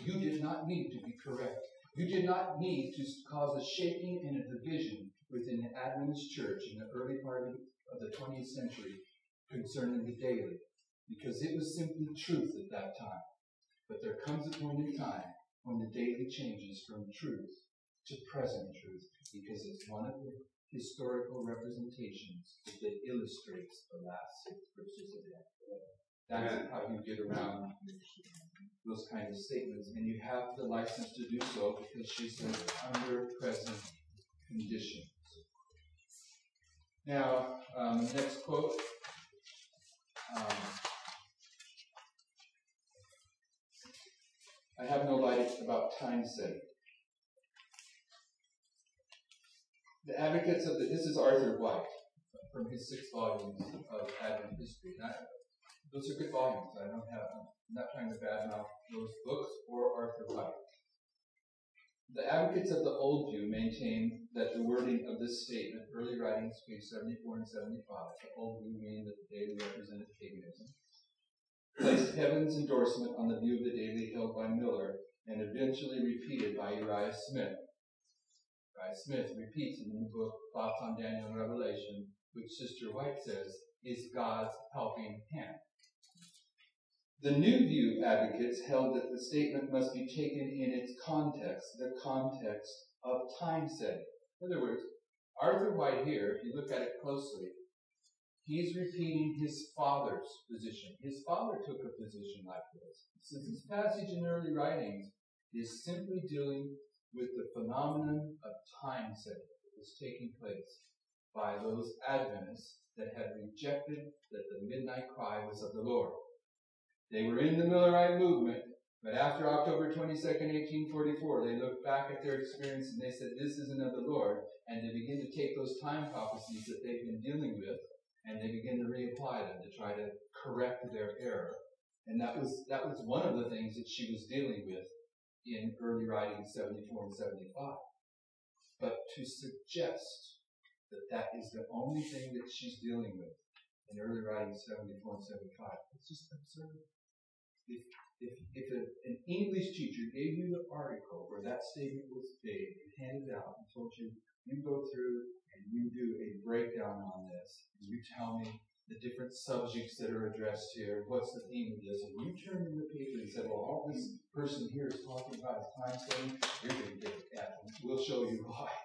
You did not need to be correct. You did not need to cause a shaking and a division within the Adventist church in the early part of the 20th century concerning the daily, because it was simply truth at that time. But there comes a point in time when the daily changes from truth to present truth, because it's one of the historical representations that illustrates the last six verses of that. That's how you get around those kind of statements, and you have the license to do so because she says under present conditions. Now, um, next quote. Um, I have no light about time setting. The advocates of the, this is Arthur White from his six volumes of Advent history. And I- those are good volumes. I don't have, I'm not trying to badmouth those books or Arthur White. The advocates of the old view maintain that the wording of this statement, early writings, page 74 and 75, the old view meaning that the daily represented paganism, placed Heaven's endorsement on the view of the daily held by Miller and eventually repeated by Uriah Smith. Uriah Smith repeats it in the book Thoughts on Daniel and Revelation, which Sister White says is God's helping hand. The New View advocates held that the statement must be taken in its context, the context of time setting. In other words, Arthur White here, if you look at it closely, he's repeating his father's position. His father took a position like this. Since this passage in early writings is simply dealing with the phenomenon of time setting that was taking place by those Adventists that had rejected that the midnight cry was of the Lord. They were in the Millerite movement, but after October 22nd, 1844, they looked back at their experience and they said, this isn't of the Lord. And they begin to take those time prophecies that they've been dealing with and they begin to reapply them to try to correct their error. And that was, that was one of the things that she was dealing with in early writing 74 and 75. But to suggest that that is the only thing that she's dealing with in early writing 74 and 75, it's just absurd. If, if, if a, an English teacher gave you the article where that statement was made and handed out and told you, you go through and you do a breakdown on this, and you tell me the different subjects that are addressed here, what's the theme of this, and you turn in the paper and said, well, all this person here is talking about is time setting, you're going to get an F, we'll show you why.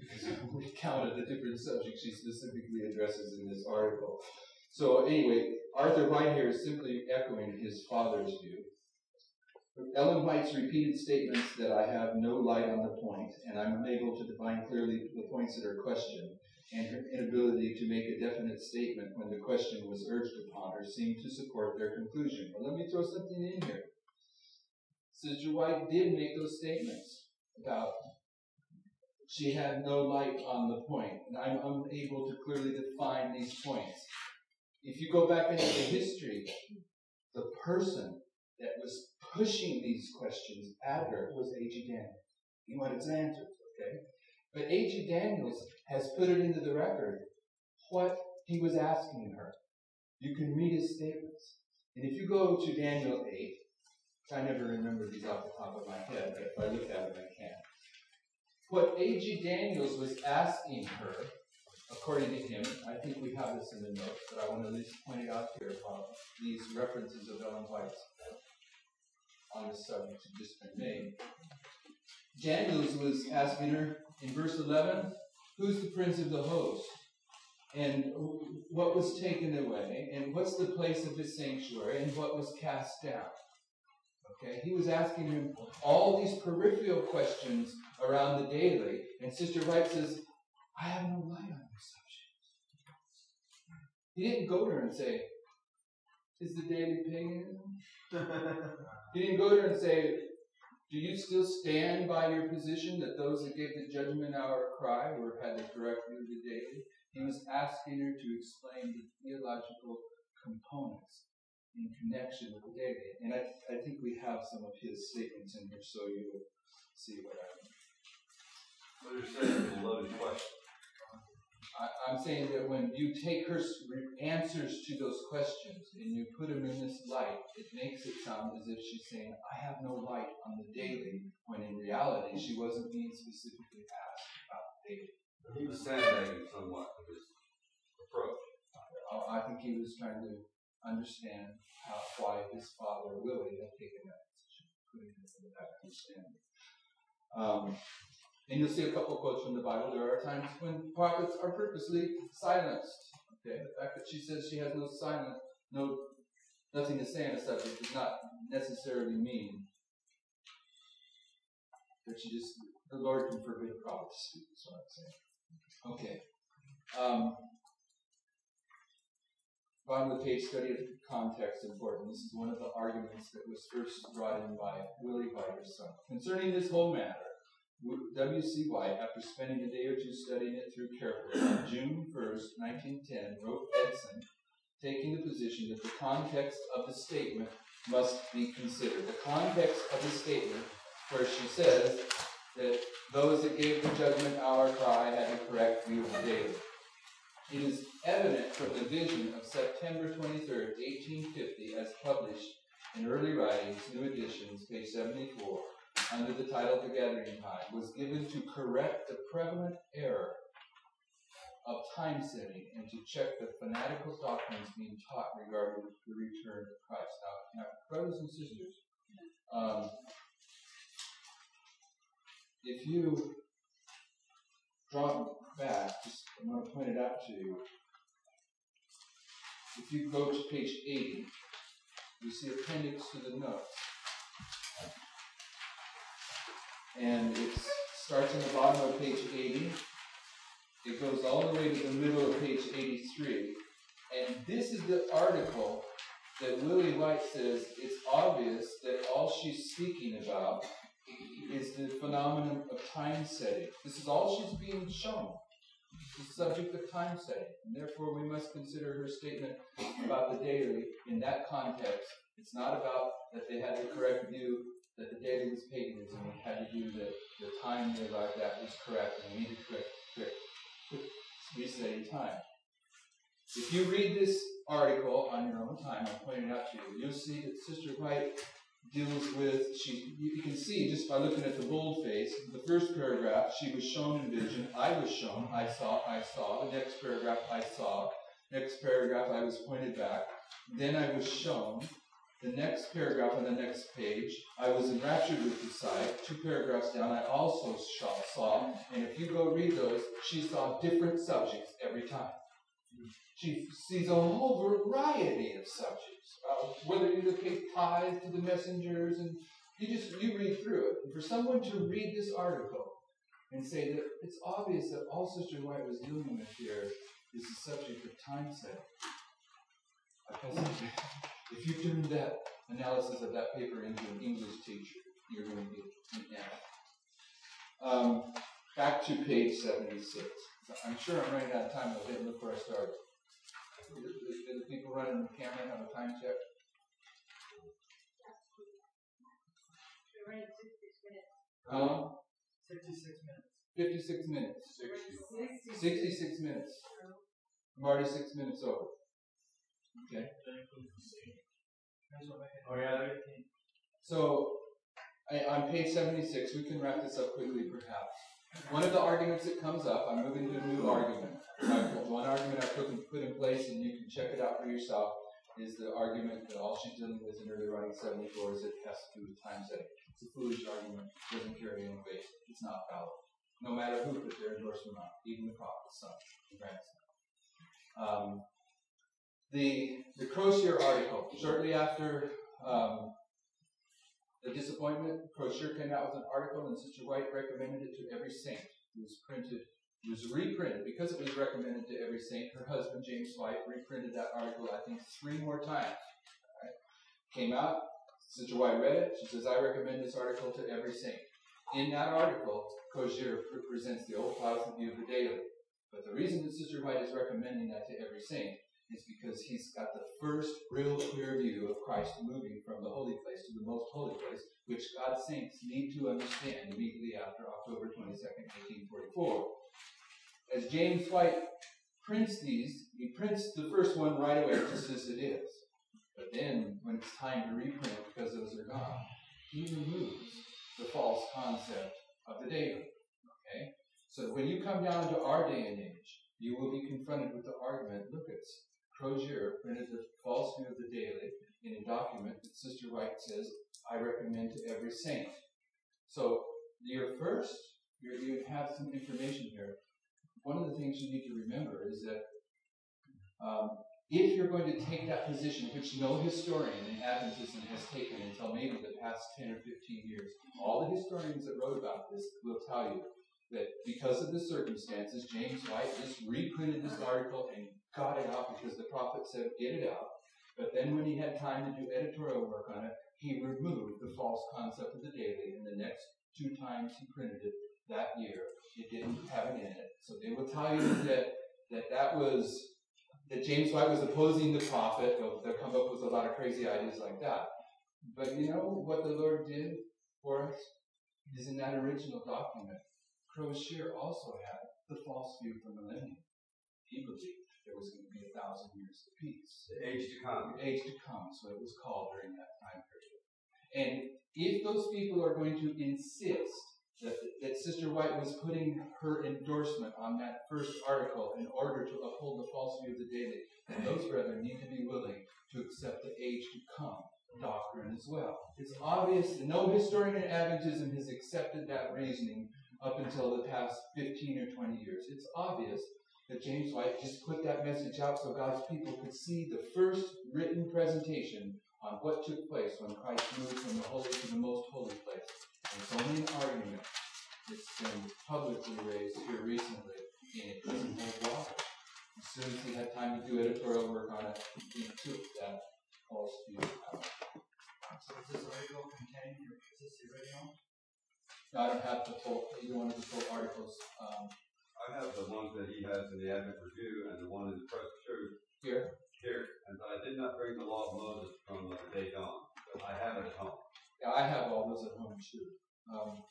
Because we counted the different subjects she specifically addresses in this article. So anyway, Arthur White here is simply echoing his father's view. Ellen White's repeated statements that I have no light on the point, and I'm unable to define clearly the points that are questioned, and her inability to make a definite statement when the question was urged upon her seem to support their conclusion. But let me throw something in here. Sister White did make those statements about she had no light on the point, and I'm unable to clearly define these points. If you go back into the history, the person that was pushing these questions at her was A.G. Daniells. He wanted his answers, okay? But A.G. Daniells has put it into the record what he was asking her. You can read his statements. And if you go to Daniel 8, I never remember these off the top of my head, but if I look at them, I can. What A.G. Daniells was asking her, according to him, I think we have this in the notes, but I want to at least point it out here about these references of Ellen White's on this subject have just been made. Daniel was asking her in verse 11, who's the prince of the host? And what was taken away? And what's the place of his sanctuary? And what was cast down? Okay, he was asking him all these peripheral questions around the daily. And Sister White says, I have no light on this subject. He didn't go to her and say, Is the daily paganism? He didn't go to her and say, Do you still stand by your position that those that gave the judgment hour cry were had the correct view of the daily? He was asking her to explain the theological components in connection with the daily. And I, I think we have some of his statements in here so you will see what I mean. What you're saying a loaded question. I, I'm saying that when you take her answers to those questions and you put them in this light, it makes it sound as if she's saying, I have no light on the daily, when in reality she wasn't being specifically asked about the daily. He was sandbagging somewhat with his approach. Uh, I think he was trying to understand how, why his father Willie had taken that position, putting it into that understanding. Um, and you'll see a couple quotes from the Bible. There are times when prophets are purposely silenced. Okay, the fact that she says she has no silence, no nothing to say on a subject does not necessarily mean that she just the Lord can forbid a prophet to speak. Is what I'm saying. Okay. Um, Bottom of the page, study of context important. This is one of the arguments that was first brought in by Willie White's. Concerning this whole matter, W.C. White, after spending a day or two studying it through carefully, on June 1st, 1910, wrote Edson, taking the position that the context of the statement must be considered. The context of the statement, where she says that those that gave the judgment hour cry had a correct view of daily. It is evident from the vision of September 23rd, 1850, as published in Early Writings, New Editions, page 74, under the title The Gathering Time, was given to correct the prevalent error of time setting and to check the fanatical doctrines being taught regarding the return of Christ. Now, brothers and sisters, um, if you draw back, just I'm going to point it out to you. If you go to page 80, you see appendix to the notes. And it starts in the bottom of page 80. It goes all the way to the middle of page 83. And this is the article that Willie White says it's obvious that all she's speaking about is the phenomenon of time setting. This is all she's being shown. The subject of time setting. And therefore, we must consider her statement about the daily in that context. It's not about that they had the correct view that the daily was paganism. It had to do that the time they arrived at was correct and we needed to correct, correct, resetting time. If you read this article on your own time, I'll point it out to you, you'll see that Sister White deals with she you can see just by looking at the boldface the first paragraph she was shown in vision i was shown i saw i saw the next paragraph i saw next paragraph i was pointed back then i was shown the next paragraph on the next page i was enraptured with the sight two paragraphs down i also saw, and if you go read those she saw different subjects every time she sees a whole variety of subjects. Uh, whether you look at ties to the messengers, and you just you read through it. And for someone to read this article and say that it's obvious that all Sister White was dealing with here is the subject of time setting. I guess if you turn that analysis of that paper into an English teacher, you're going to be yeah. Um, back to page 76. I'm sure I'm running out of time. I didn't look where I started. Do the, the people running the camera have a time check? We're running sixty minutes. How long? Fifty-six minutes. 56 minutes. Sixty. 66 minutes. I'm already six minutes over. Okay. Oh, yeah, So, I, on page 76, we can wrap this up quickly perhaps. One of the arguments that comes up, I'm moving to a new argument. One argument I put in, place, and you can check it out for yourself, is the argument that all she's dealing with in early writing 74 is it has to do with time setting. It's a foolish argument, It doesn't carry any weight, it's not valid. No matter who put their endorsement on, even the prophet's son, grandson. Um, the the Crosier article, shortly after um, the disappointment, Crosier came out with an article, and Sister White recommended it to every saint. It was printed, it was reprinted because it was recommended to every saint. Her husband James White reprinted that article, I think, three more times. Right? Came out. Sister White read it. She says, I recommend this article to every saint. In that article, Crosier presents the old positive view of the daily. But the reason that Sister White is recommending that to every saint is because he's got the first real clear view of Christ moving from the holy place to the most holy place, which God's saints need to understand immediately after October 22nd, 1844. As James White prints these, he prints the first one right away just as it is. But then, when it's time to reprint because those are gone, he removes the false concept of the daily. Okay? So when you come down to our day and age, you will be confronted with the argument, look, it's Crosier printed the false view of the daily in a document that Sister White says, I recommend to every saint. So your first, you're, you have some information here. One of the things you need to remember is that um, if you're going to take that position, which no historian in Adventism has taken until maybe the past 10 or 15 years, all the historians that wrote about this will tell you that because of the circumstances, James White just reprinted this article and got it out because the prophet said, get it out. But then when he had time to do editorial work on it, he removed the false concept of the daily, and the next two times he printed it that year, it didn't have it in it. So they will tell you that that, that was that James White was opposing the prophet. They'll, come up with a lot of crazy ideas like that. But you know what the Lord did for us is in that original document. Crosier also had the false view of the millennium. He believed there was going to be a thousand years of peace. The age to come. The age to come, so it was called during that time period. And if those people are going to insist that, that Sister White was putting her endorsement on that first article in order to uphold the false view of the daily, then those brethren need to be willing to accept the age to come doctrine as well. It's obvious, no historian in Adventism has accepted that reasoning up until the past 15 or 20 years. It's obvious that James White just put that message out so God's people could see the first written presentation on what took place when Christ moved from the holy to the most holy place. And it's only an argument that's been publicly raised here recently, and it doesn't hold water. As soon as he had time to do editorial work on it, he took that false view out. So is this article contained, or is this the original? I don't have the full, either one of the full articles um, I have the ones that he has in the Advent Review and the one in the Present Truth here. here. And I did not bring the law of Moses from the day dawn, but I have it at home. Yeah, I have all those at home too. Um,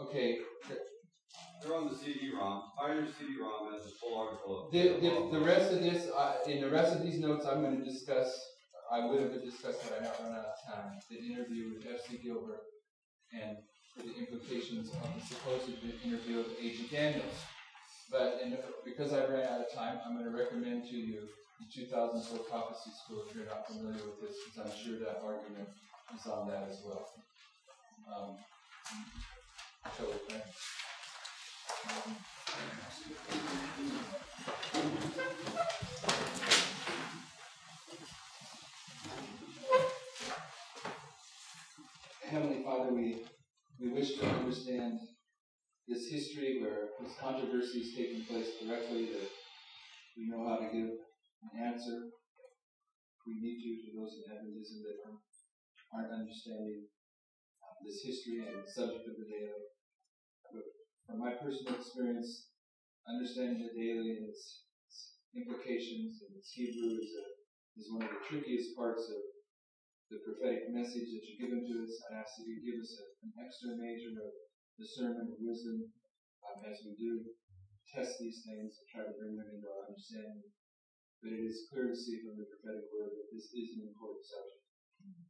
okay, They're on the CD-ROM. Pioneer CD-ROM has a full article of the, the, the rest of this, uh, in the rest of these notes, I'm going to discuss. I would have discussed had I not run out of time. The interview with F.C. Gilbert and the implications of the supposed interview of A.G. Daniells. But because I ran out of time, I'm going to recommend to you the 2004 Prophecy School if you're not familiar with this, because I'm sure that argument is on that as well. Um? Um, Heavenly Father, we, we wish to understand this history where this controversy is taking place correctly, that we know how to give an answer. We need you to those in Adventism that aren't understanding uh, this history and the subject of the daily. But from my personal experience, understanding the daily and its, its implications and its Hebrew is, a, is one of the trickiest parts of the prophetic message that you've given to us. I ask that you give us a, an extra major of discernment and wisdom um, as we do test these things and try to bring them into our understanding. But it is clear to see from the prophetic word that this is an important subject,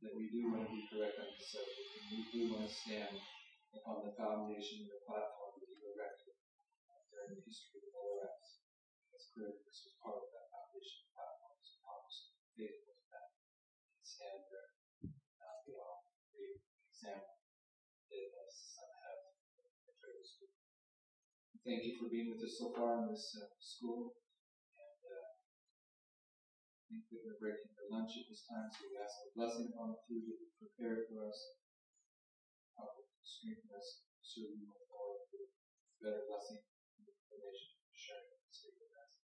that we do want to be correct on this subject, and we do want to stand upon the foundation and the platform that you erected during the history of the OS. It's clear this was part of that foundation and platform, so promise faithful to that. And stand there, uh, be all the Thank you for being with us so far in this uh, school. And uh, I think that we're breaking for lunch at this time, so we ask a blessing upon the food that you've prepared for us. Help us strengthen us, serve you more forward with better blessing and information sharing the sacred message.